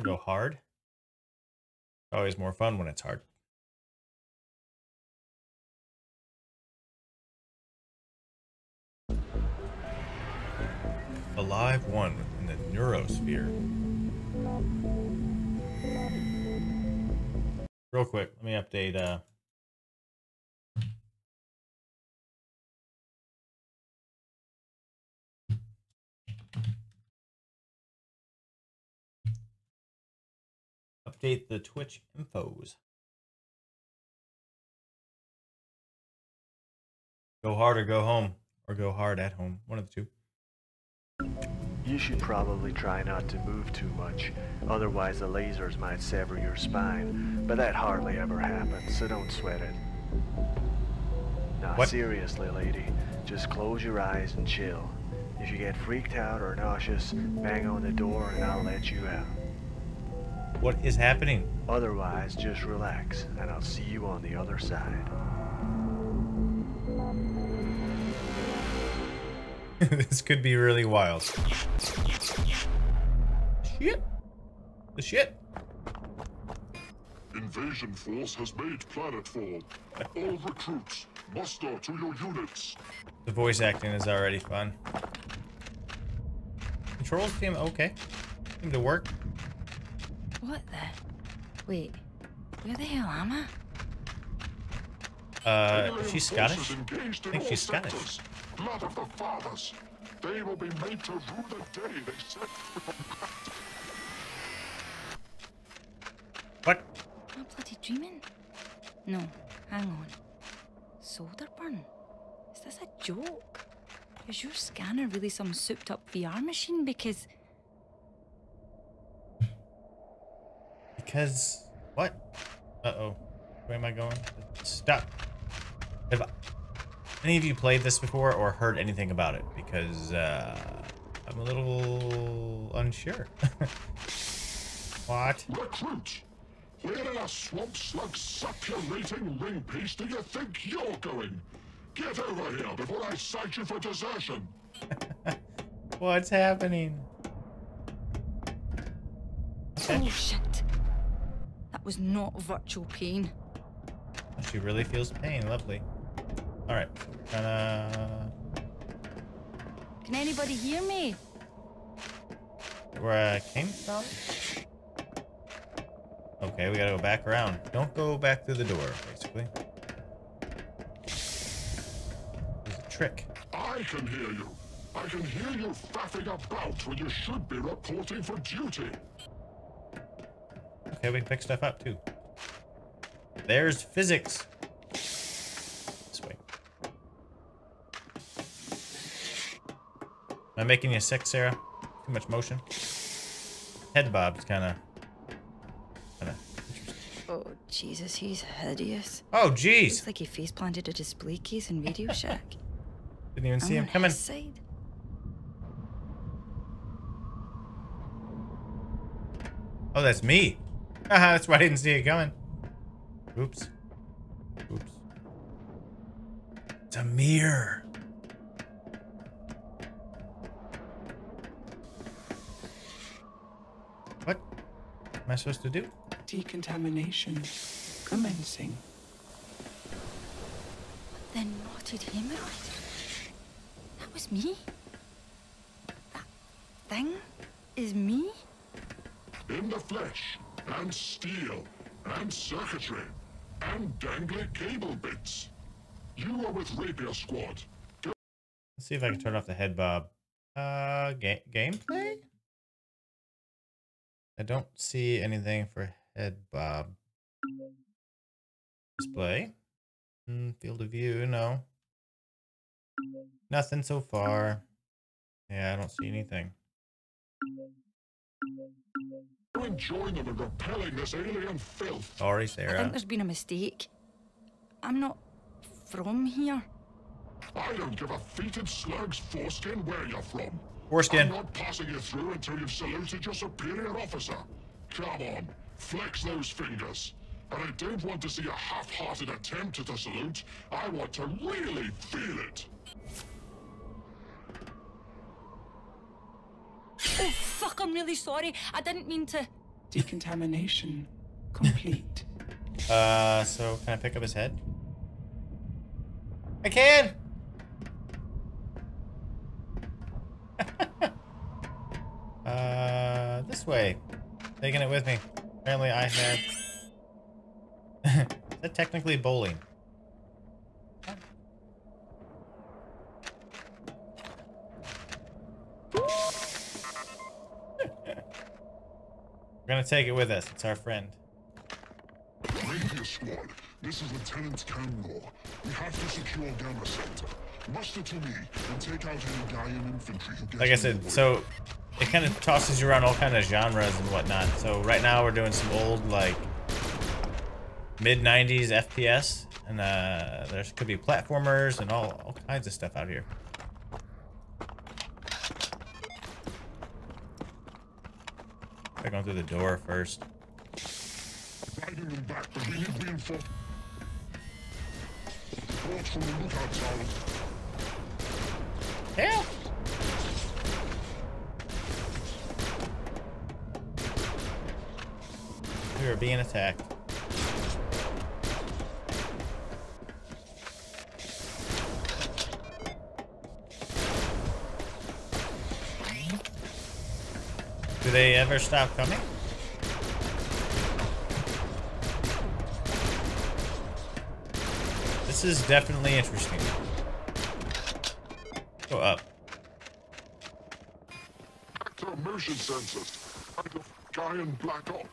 go hard. Always more fun when it's hard. Alive one in the neurosphere. Real quick, let me update uh update the Twitch infos. Go hard or go home, or go hard at home. One of the two. You should probably try not to move too much, otherwise the lasers might sever your spine, but that hardly ever happens, so don't sweat it. Now What? seriously, lady, just close your eyes and chill. If you get freaked out or nauseous, bang on the door and I'll let you out. What is happening? Otherwise, just relax, and I'll see you on the other side. this could be really wild. Shit. The shit. Invasion force has made planetfall. All recruits, muster to your units. The voice acting is already fun. Controls seem okay. Seem to work. What the? Wait, where the hell am I? Uh, she's Scottish. I think she's Scottish. Blood of the fathers. They will be made to rue the day they set What? Am I bloody dreaming? No, hang on. Solder burn? Is this a joke? Is your scanner really some souped up VR machine? Because Because what? Uh oh. Where am I going? Stop. Have any of you played this before or heard anything about it? Because uh, I'm a little unsure. what? Recruit! Where in a swamp slug suppurating ring piece do you think you're going? Get over here before I cite you for desertion. What's happening? oh shit, that was not virtual pain. She really feels pain. Lovely. All right. Gonna Can anybody hear me? where uh, I came from. Okay, we gotta go back around. Don't go back through the door, basically. There's a trick. I can hear you. I can hear you faffing about when you should be reporting for duty. Okay, we can pick stuff up too. There's physics. This way. Am I making you sick, Sarah? Too much motion? Head bob's kind of... Kind of... Oh Jesus, he's hideous. Oh, jeez. Looks like he face planted a display case in Radio Shack. Didn't even see I'm him on coming. side. Oh, that's me. Haha, that's why I didn't see it coming. Oops. Oops. It's a mirror. What am I supposed to do? Decontamination commencing. The knotted hemorrhoid. That was me. That thing is me. In the flesh, and steel, and circuitry, and dangly cable bits. You are with Rapier Squad. Let's see if I can turn off the head bob. Uh, ga gameplay? I don't see anything for head bob. Display. Mm, field of view, no. Nothing so far. Yeah, I don't see anything. You join them in repelling this alien filth. Sorry, I think there's been a mistake. I'm not from here. I don't give a fetid slug's foreskin where you're from. Foreskin. I'm not passing you through until you've saluted your superior officer. Come on, flex those fingers. And I don't want to see a half-hearted attempt at a salute. I want to really feel it. I'm really sorry. I didn't mean to. Decontamination complete. Uh, so can I pick up his head? I can! uh, this way. Taking it with me. Apparently I have... Is that technically bowling? We're gonna take it with us. It's our friend. Ranger Squad, this is Lieutenant. We have to secure Gamma. Muster to me and take out any Gaian infantry who gets like I said, so it kind of tosses you around all kind of genres and whatnot. So right now we're doing some old like mid '90s FPS, and uh, there could be platformers and all all kinds of stuff out here. They're going through the door first. Riding them back, but we need reinforcements. Reports from the lookout tower. Help! We are being attacked. Do they ever stop coming? This is definitely interesting. Go up. Motion sensors. Active Gaian Black Ops.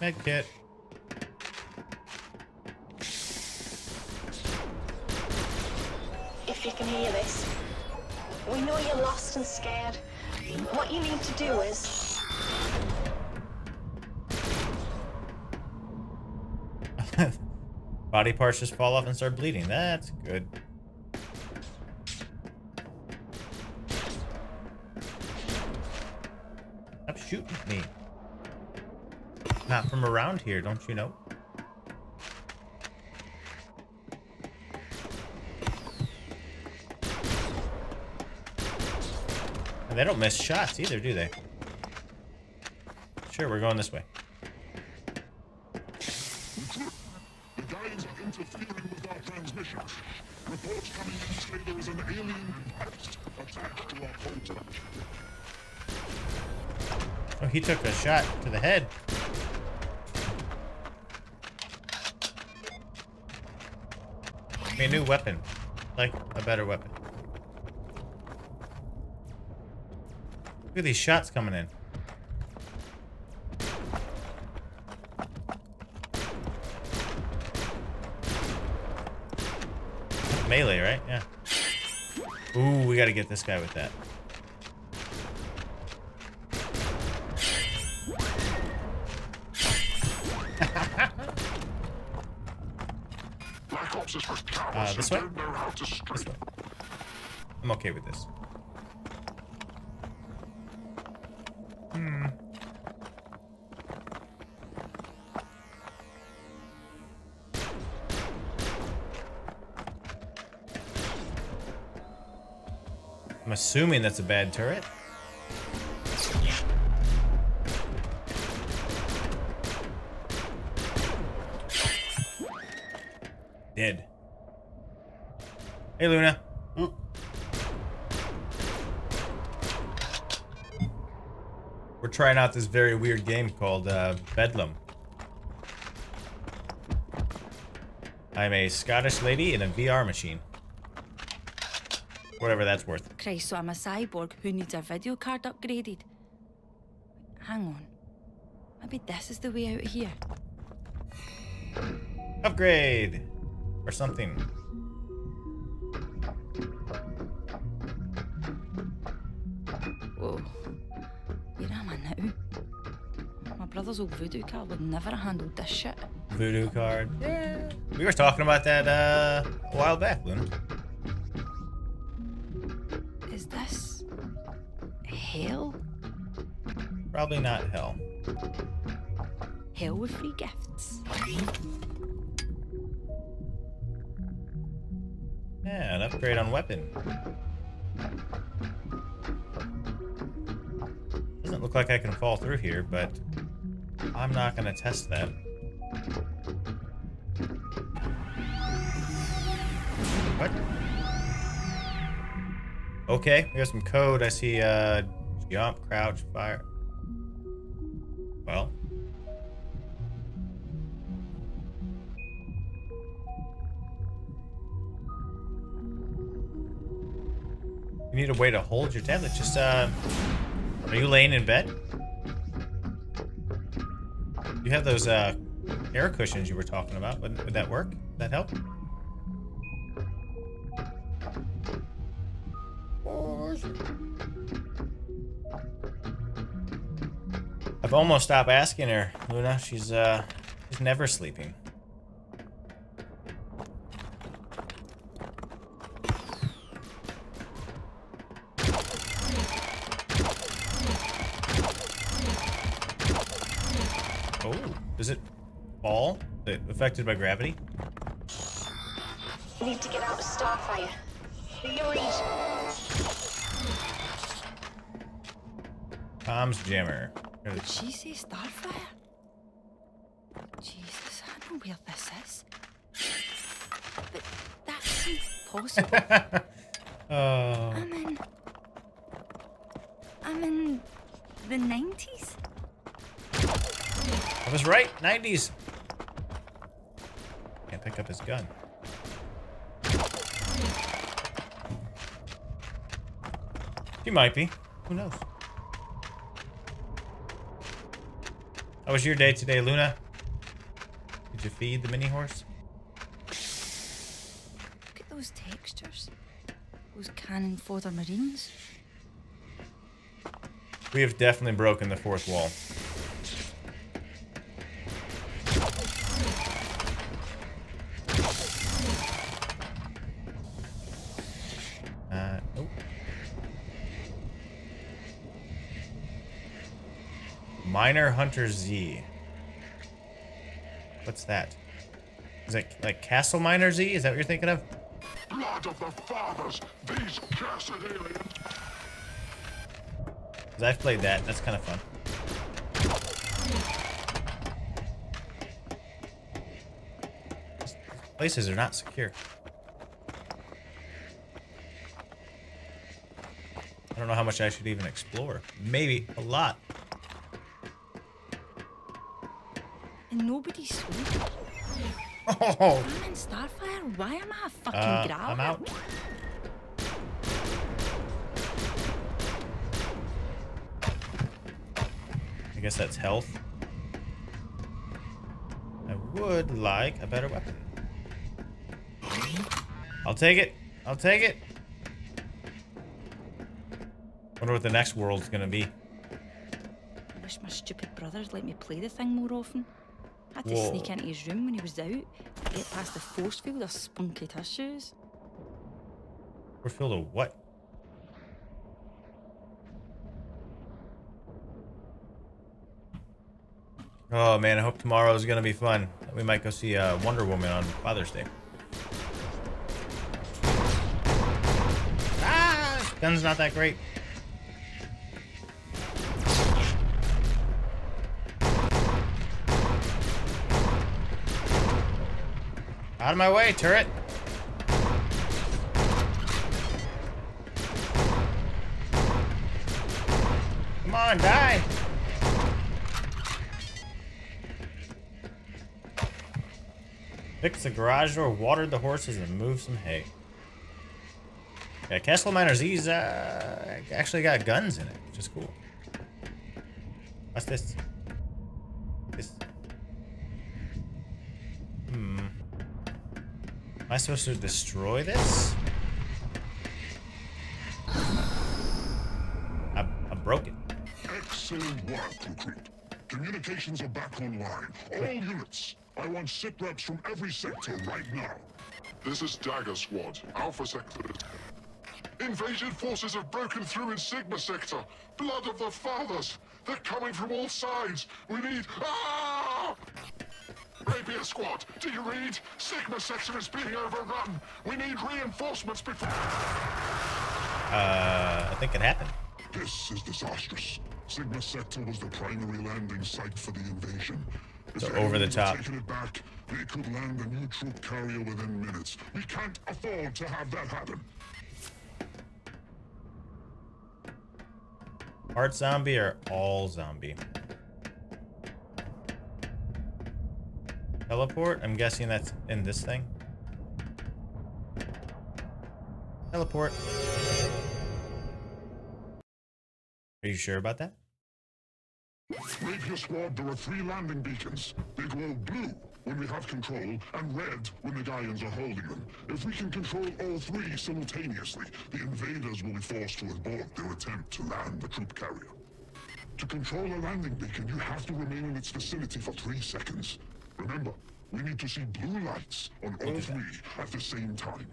Medkit. And scared. What you need to do is Body parts just fall off and start bleeding. That's good. Stop shooting me. Not from around here, don't you know? They don't miss shots either, do they? Sure, we're going this way. The Gaians are interfering with our transmissions. Reports coming in say there is an alien pest attached to our portal. Oh, he took a shot to the head. A new weapon. Like a better weapon. At these shots coming in. Melee, right? Yeah. Ooh, we gotta get this guy with that. Black Ops is for Uh, this way? don't know how to This way. I'm okay with this. I'm assuming that's a bad turret. Dead. Hey, Luna. We're trying out this very weird game called uh, Bedlam. I'm a Scottish lady in a VR machine. Whatever that's worth. Christ, so I'm a cyborg who needs her video card upgraded. Hang on. Maybe this is the way out of here. Upgrade! Or something. Whoa. Where am I now? My brother's old voodoo card would never have handled this shit. Voodoo card. Yeah. We were talking about that uh, a while back, Luna. Probably not hell. Hell with free gifts. Yeah, an upgrade on weapon. Doesn't look like I can fall through here, but I'm not gonna test that. What? Okay, we got some code. I see uh jump, crouch, fire. Need a way to hold your tablet. Just uh are you laying in bed? You have those uh air cushions you were talking about. Would, would that work? Would that help? I've almost stopped asking her, Luna. She's uh she's never sleeping. Affected by gravity? Need to get out of Starfire. You read? Tom's jammer. Did she say Starfire? Jesus, I know where this is. But that's impossible. Oh. Uh. I'm in. I'm in the 90s? I was right. 90s. Pick up his gun. He might be. Who knows? How was your day today, Luna? Did you feed the mini horse? Look at those textures. Those cannon fodder marines. We have definitely broken the fourth wall. Uh, oh. Miner Hunter Z. What's that? Is it like Castle Miner Z? Is that what you're thinking of? Blood of the fathers, these cursed aliens. Because I've played that. That's kind of fun. These Places are not secure. I don't know how much I should even explore. Maybe a lot. And nobody's sweet. Oh, I'm in Starfire. Why am I a fucking uh, growler? I'm out. I guess that's health. I would like a better weapon. I'll take it. I'll take it. Wonder what the next world's gonna be. I wish my stupid brothers let me play the thing more often. Had to Whoa. sneak into his room when he was out, get past the force field of spunky tissues. We're filled with what? Oh man, I hope tomorrow is gonna be fun. We might go see uh, Wonder Woman on Father's Day. Ah, gun's not that great. Out of my way, turret. Come on, die. Fix the garage door, watered the horses, and moved some hay. Yeah, Castle Miners, Z's uh, actually got guns in it, which is cool. What's this? This. Am I supposed to destroy this? I, I broke it. Excellent work, Recruit. Communications are back online. All units. I want sitreps from every sector right now. This is Dagger Squad, Alpha Sector. Invasion forces have broken through in Sigma Sector. Blood of the Fathers. They're coming from all sides. We need... Ah! Rapier Squad, do you read? Sigma Sector is being overrun. We need reinforcements before... Uh, I think it happened. This is disastrous. Sigma Sector was the primary landing site for the invasion. If So over the top. Taken it back, they could land a new troop carrier within minutes. We can't afford to have that happen. Part zombie or all zombie? Teleport? I'm guessing that's in this thing. Teleport. Are you sure about that? Rapier Squad, there are three landing beacons. They glow blue when we have control, and red when the Gaians are holding them. If we can control all three simultaneously, the invaders will be forced to abort their attempt to land the troop carrier. To control a landing beacon, you have to remain in its vicinity for three seconds. Remember, we need to see blue lights on all three at the same time.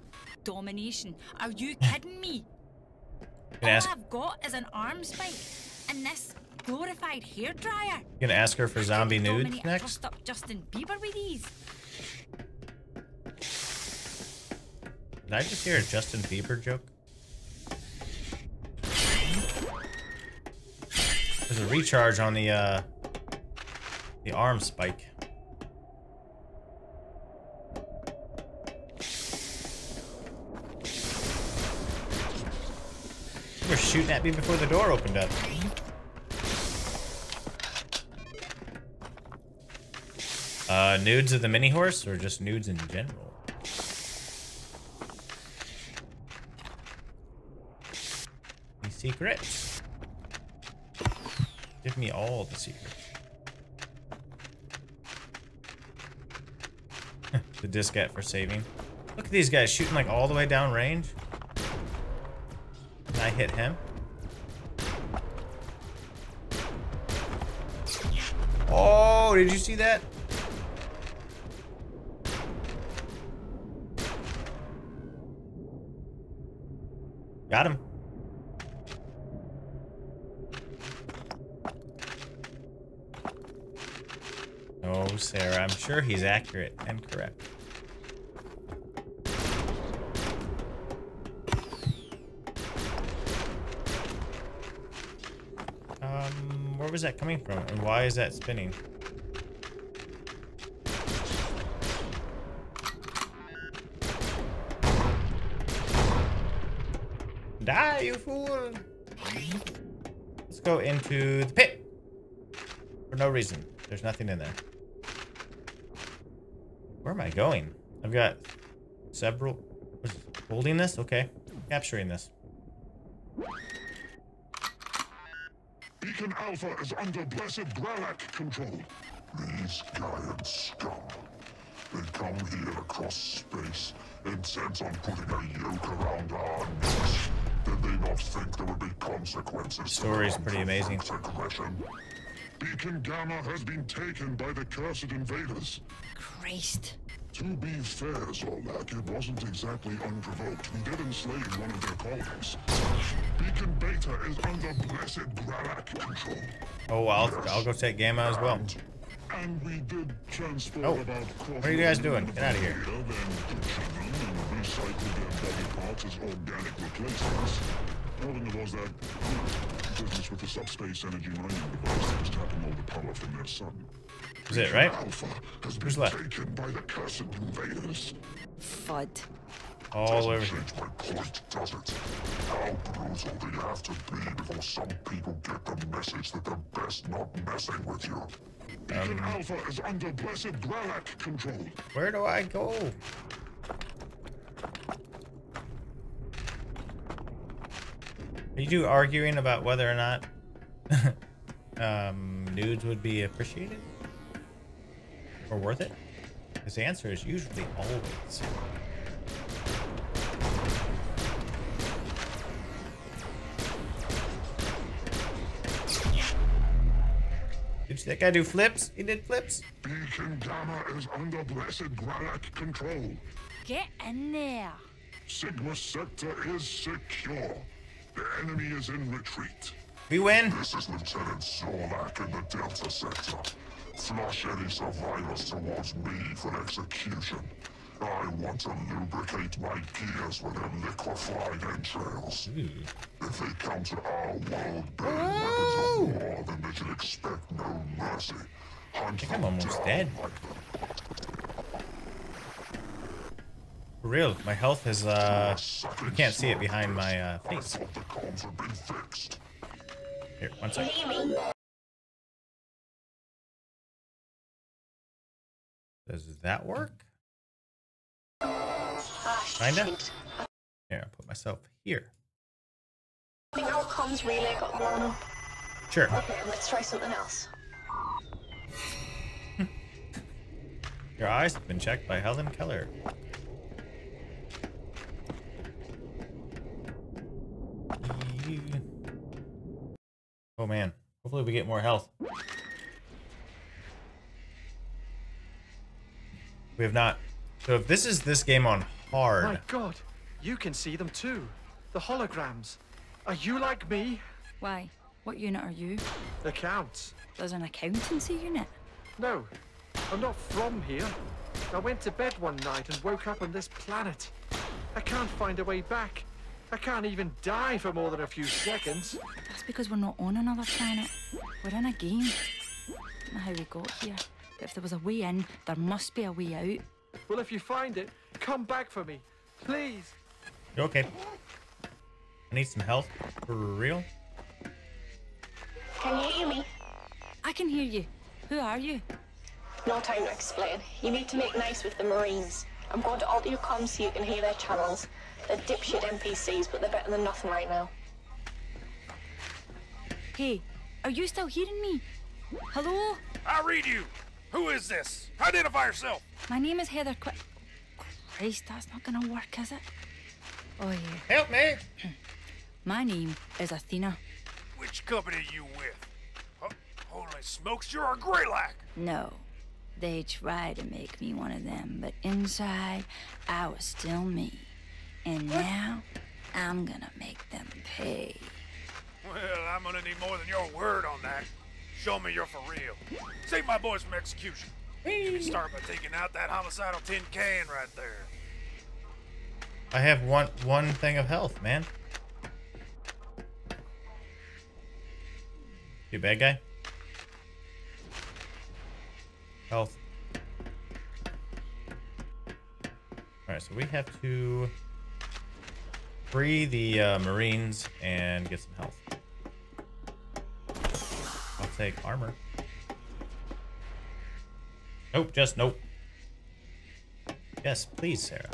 Domination. Are you kidding me? Can All ask, I've got is an arm spike and this glorified hairdryer. You gonna ask her for zombie nudes Dominate a next? trussed up Justin Bieber with these. Did I just hear a Justin Bieber joke? There's a recharge on the uh the arm spike. Were shooting at me before the door opened up. Uh, nudes of the mini horse or just nudes in general? Any secrets? Give me all the secrets. the diskette for saving. Look at these guys shooting like all the way down range. I hit him. Oh, did you see that? Got him. Oh, Sarah, I'm sure he's accurate and correct. Was that coming from, and why is that spinning? Die, you fool! Let's go into the pit. For no reason. There's nothing in there. Where am I going? I've got several... Holding this? Okay. Capturing this. Beacon Alpha is under Blessed Gralak control. These Gaian scum. They come here across space, intent on putting a yoke around our necks. Did they not think there would be consequences? to Story's their pretty amazing. unprovoked Aggression? Beacon Gamma has been taken by the cursed invaders. Christ. To be fair, Zolak, it wasn't exactly unprovoked. We did enslave one of their colonies. Beacon Beta is under Blessed Gralak control. Oh, I'll, I'll go take Gamma as well. And, and we did transport Oh, about what are you guys doing? Get out of here. Then and recycle their body parts as organic replacements. It was that business with the subspace energy mining device that was tapping all the power from their sun. Is it right? Alpha has Who's been left? taken by the cursed invaders. Fud. All over. change my point, does it? How brutal do you have to be before some people get the message that they're best not messing with you? Beacon Alpha is under Blessed Gralak control. Where do I go? Are you two arguing about whether or not um, nudes would be appreciated? Or worth it? His answer is usually always. Did that guy do flips? He did flips. Beacon Gamma is under Blessed Gralak control. Get in there. Sigma Sector is secure. The enemy is in retreat. We win. This is Lieutenant Zorlak in the Delta Sector. Flush any survivors towards me for execution. I want to lubricate my gears with their liquefied entrails. Ooh. If they counter our world-bearing weapons of war, then they should expect no mercy. Hunt think I'm them almost dead. like the For real, my health is, uh... You can't see it behind my, uh, face. thought the comms had been fixed. Here, one You second. Does that work? Kinda? Here, I'll put myself here. I think our comms relay got blown up. Sure. Okay, let's try something else. Your eyes have been checked by Helen Keller. Oh man. Hopefully we get more health. We have not. So if this is this game on hard, My god, you can see them too. The holograms. Are you like me? Why? What unit are you? Accounts. There's an accountancy unit. No, I'm not from here. I went to bed one night and woke up on this planet. I can't find a way back. I can't even die for more than a few seconds. That's because we're not on another planet. We're in a game. I Don't know how we got here. But if there was a way in, there must be a way out. Well, if you find it, come back for me. Please. you okay? I need some help. For real? Can you hear me? I can hear you. Who are you? No time to explain. You need to make nice with the Marines. I'm going to alter your comms so you can hear their channels. They're dipshit NPCs, but they're better than nothing right now. Hey, are you still hearing me? Hello? I read you. Who is this? Identify yourself. My name is Heather Qu- Christ, that's not gonna work, is it? Oh yeah. Help me! My name is Athena. Which company are you with? Ho- holy smokes, you're a Gralak. No. They tried to make me one of them, but inside, I was still me. And now, I'm gonna make them pay. Well, I'm gonna need more than your word on that. Show me you're for real. Save my boys from execution. You can start by taking out that homicidal tin can right there. I have one one thing of health, man. You bad guy? Health. Alright, so we have to free the uh, Marines and get some health. Take armor. Nope, just nope. Yes, please, Sarah.